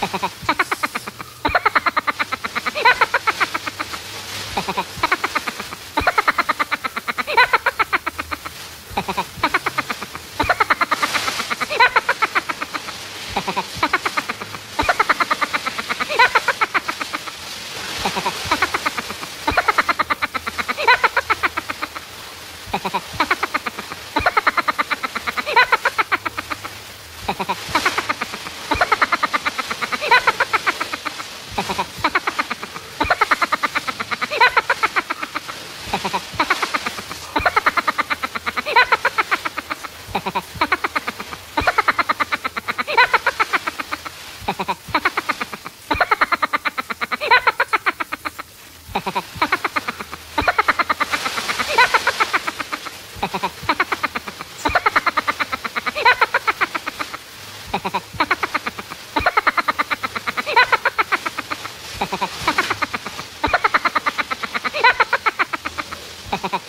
Ha ha ha. Ha ha ha. Ha ha ha.